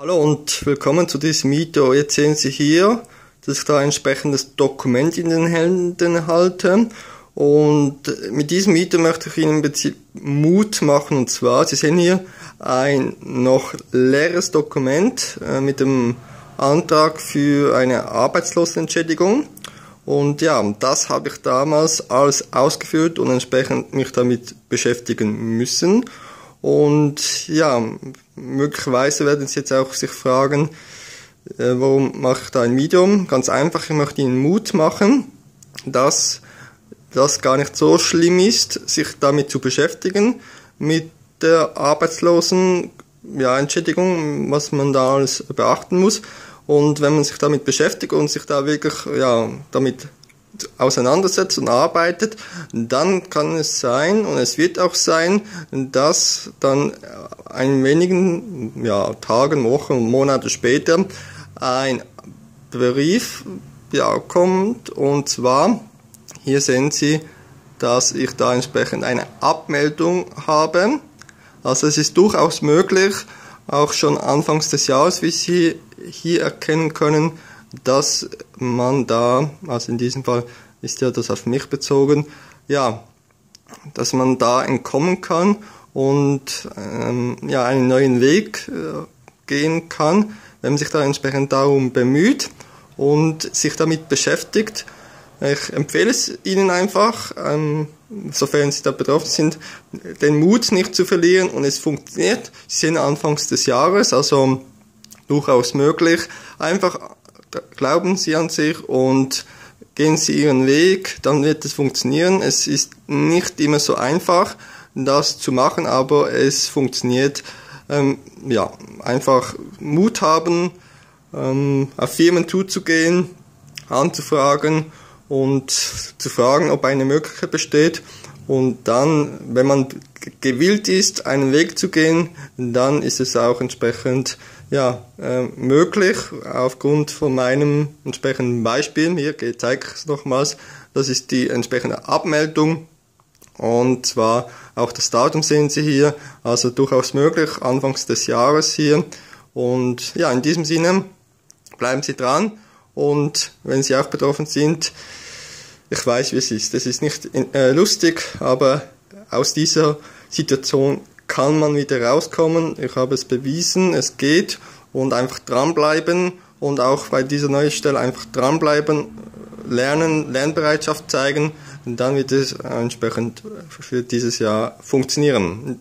Hallo und willkommen zu diesem Video. Jetzt sehen Sie hier, dass ich da ein entsprechendes Dokument in den Händen halte. Und mit diesem Video möchte ich Ihnen im Prinzip Mut machen. Und zwar, Sie sehen hier ein noch leeres Dokument äh, mit dem Antrag für eine Arbeitslosenentschädigung. Und ja, das habe ich damals alles ausgeführt und entsprechend mich damit beschäftigen müssen. Und ja, möglicherweise werden Sie jetzt auch sich fragen, äh, warum mache ich da ein Video? Ganz einfach, ich möchte Ihnen Mut machen, dass das gar nicht so schlimm ist, sich damit zu beschäftigen, mit der Arbeitslosen, ja, Entschädigung, was man da alles beachten muss. Und wenn man sich damit beschäftigt und sich da wirklich, ja, damit auseinandersetzt und arbeitet, dann kann es sein und es wird auch sein, dass dann ein wenigen ja, Tagen, Wochen Monate später ein Brief ja, kommt und zwar hier sehen Sie, dass ich da entsprechend eine Abmeldung habe. Also es ist durchaus möglich, auch schon anfangs des Jahres, wie Sie hier erkennen können, dass man da, also in diesem Fall ist ja das auf mich bezogen, ja, dass man da entkommen kann und ähm, ja, einen neuen Weg äh, gehen kann, wenn man sich da entsprechend darum bemüht und sich damit beschäftigt. Ich empfehle es Ihnen einfach, ähm, sofern Sie da betroffen sind, den Mut nicht zu verlieren und es funktioniert. Sie sind anfangs des Jahres, also durchaus möglich. Einfach glauben Sie an sich und gehen Sie Ihren Weg, dann wird es funktionieren. Es ist nicht immer so einfach, das zu machen, aber es funktioniert. Ähm, ja, einfach Mut haben, ähm, auf Firmen zuzugehen, anzufragen und zu fragen, ob eine Möglichkeit besteht. Und dann, wenn man gewillt ist, einen Weg zu gehen, dann ist es auch entsprechend ja, äh, möglich, aufgrund von meinem entsprechenden Beispiel. Hier zeige ich es nochmals. Das ist die entsprechende Abmeldung. Und zwar auch das Datum sehen Sie hier, also durchaus möglich, anfangs des Jahres hier. Und ja, in diesem Sinne bleiben Sie dran. Und wenn Sie auch betroffen sind, ich weiß, wie es ist. Das ist nicht äh, lustig, aber aus dieser Situation kann man wieder rauskommen. Ich habe es bewiesen, es geht und einfach dranbleiben und auch bei dieser neuen Stelle einfach dranbleiben, lernen, Lernbereitschaft zeigen, und dann wird es entsprechend für dieses Jahr funktionieren.